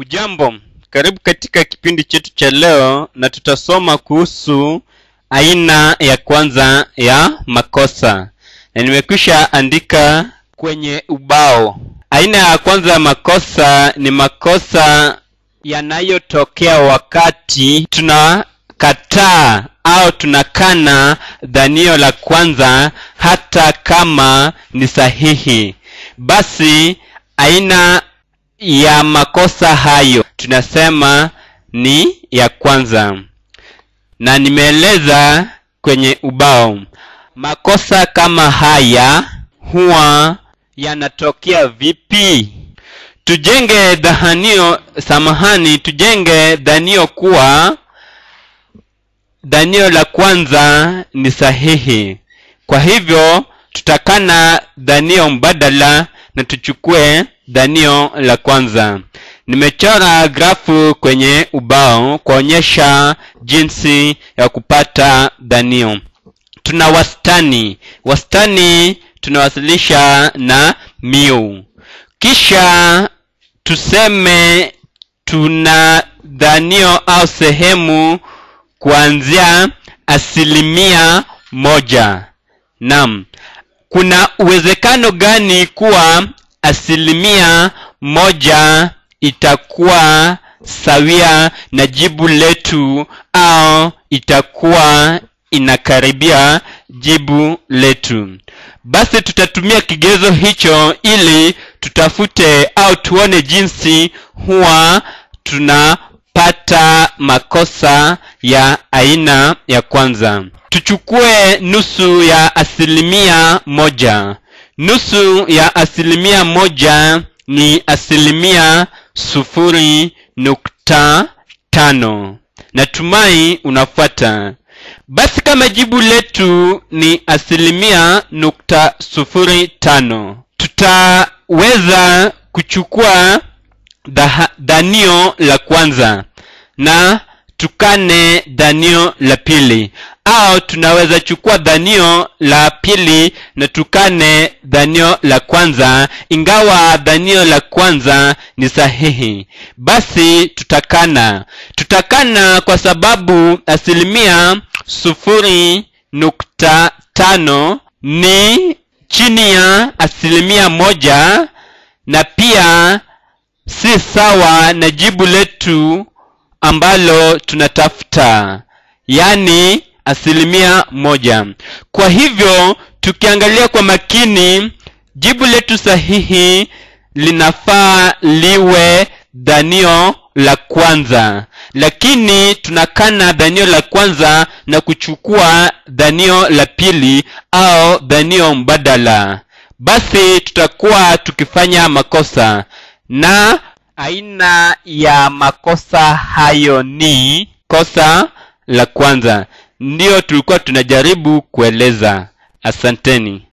hujambo karibu katika kipindi chetu cha leo na tutasoma kuhusu aina ya kwanza ya makosa. Na nimekwisha andika kwenye ubao. Aina ya kwanza ya makosa ni makosa yanayotokea wakati tunakataa au tunakana dhanio la kwanza hata kama ni sahihi. Basi aina ya makosa hayo. Tunasema ni ya kwanza. Na nimeeleza kwenye ubao. Makosa kama haya huwa yanatokea vipi? Tujenge dhahanio samahani tujenge dhanio kuwa dhanio la kwanza ni sahihi. Kwa hivyo tutakana dhanio mbadala na tuchukue dhanio la kwanza. Nimechora grafu kwenye ubao kuonyesha jinsi ya kupata dhanio tuna wastani. Wastani tunawasilisha na miu. Kisha tuseme tuna dhanio au sehemu kuanzia asilimia moja. Nam kuna uwezekano gani kuwa asilimia moja itakuwa sawia na jibu letu au itakuwa inakaribia jibu letu? Basi tutatumia kigezo hicho ili tutafute au tuone jinsi huwa tunapata makosa ya aina ya kwanza. Tuchukue nusu ya asilimia moja. Nusu ya asilimia moja ni asilimia sufuri nukta tano. Natumai unafuata. Basi kama jibu letu ni asilimia nukta sufuri tano tutaweza kuchukua dhanio la kwanza na tukane dhanio la pili. Au tunaweza chukua dhanio la pili na tukane dhanio la kwanza ingawa dhanio la kwanza ni sahihi. Basi tutakana. Tutakana kwa sababu asilimia sufuri nukta tano ni chini ya asilimia moja na pia si sawa na jibu letu ambalo tunatafuta yaani asilimia moja. Kwa hivyo tukiangalia kwa makini jibu letu sahihi linafaa liwe dhanio la kwanza. Lakini tunakana dhanio la kwanza na kuchukua dhanio la pili au dhanio mbadala. Basi tutakuwa tukifanya makosa. Na aina ya makosa hayo ni kosa la kwanza. Ndiyo tulikuwa tunajaribu kueleza. Asanteni